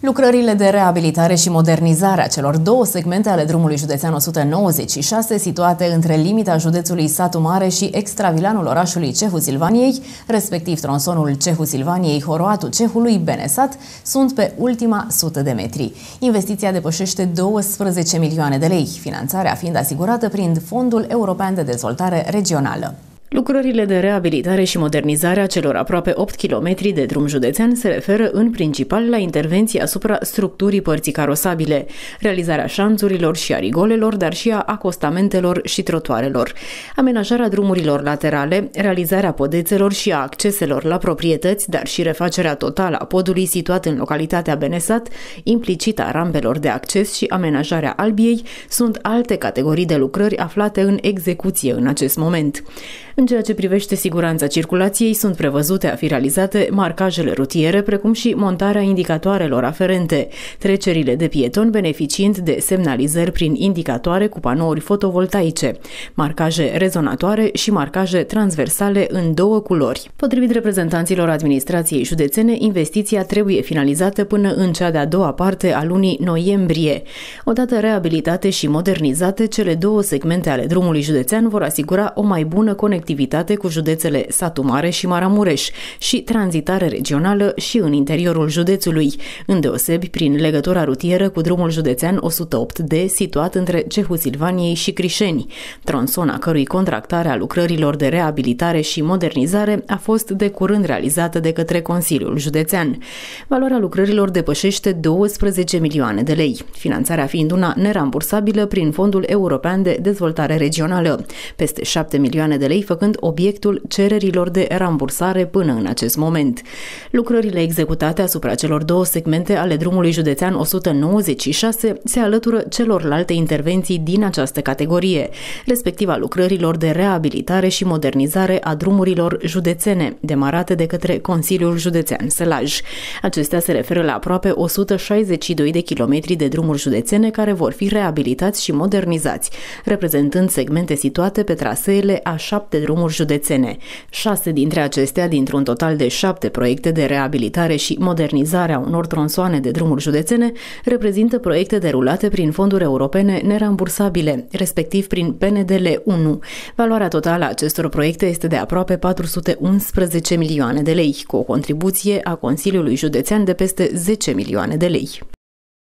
Lucrările de reabilitare și modernizare a celor două segmente ale drumului județean 196, situate între limita județului Satu Mare și extravilanul orașului Cehu Silvaniei, respectiv tronsonul Cehu Silvaniei, Horoatul Cehului, Benesat, sunt pe ultima sută de metri. Investiția depășește 12 milioane de lei, finanțarea fiind asigurată prin Fondul European de Dezvoltare Regională. Lucrările de reabilitare și modernizare a celor aproape 8 km de drum județean se referă în principal la intervenții asupra structurii părții carosabile, realizarea șanțurilor și a rigolelor, dar și a acostamentelor și trotuarelor, amenajarea drumurilor laterale, realizarea podețelor și a acceselor la proprietăți, dar și refacerea totală a podului situat în localitatea Benesat, implicit a rampelor de acces și amenajarea albiei, sunt alte categorii de lucrări aflate în execuție în acest moment. În ceea ce privește siguranța circulației, sunt prevăzute a fi realizate marcajele rutiere, precum și montarea indicatoarelor aferente, trecerile de pieton beneficiind de semnalizări prin indicatoare cu panouri fotovoltaice, marcaje rezonatoare și marcaje transversale în două culori. Potrivit reprezentanților administrației județene, investiția trebuie finalizată până în cea de-a doua parte a lunii noiembrie. Odată reabilitate și modernizate, cele două segmente ale drumului județean vor asigura o mai bună conectivitate conectivitate cu județele Satu Mare și Maramureș și tranzitare regională și în interiorul județului, îndeosebi prin legătura rutieră cu drumul județean 108D situat între Cehu Silvaniei și Crișeni, tronsona cărui contractare a lucrărilor de reabilitare și modernizare a fost de curând realizată de către Consiliul Județean. Valoarea lucrărilor depășește 12 milioane de lei, finanțarea fiind una nerambursabilă prin Fondul European de Dezvoltare Regională, peste 7 milioane de lei făcând obiectul cererilor de rambursare până în acest moment. Lucrările executate asupra celor două segmente ale drumului județean 196 se alătură celorlalte intervenții din această categorie, respectiv a lucrărilor de reabilitare și modernizare a drumurilor județene, demarate de către Consiliul Județean Sălaj. Acestea se referă la aproape 162 de kilometri de drumuri județene care vor fi reabilitați și modernizați, reprezentând segmente situate pe traseele a șapte șapte drumuri județene. Șase dintre acestea, dintr-un total de șapte proiecte de reabilitare și modernizare a unor tronsoane de drumuri județene, reprezintă proiecte derulate prin fonduri europene nerambursabile, respectiv prin PNDL 1. Valoarea totală a acestor proiecte este de aproape 411 milioane de lei, cu o contribuție a Consiliului Județean de peste 10 milioane de lei.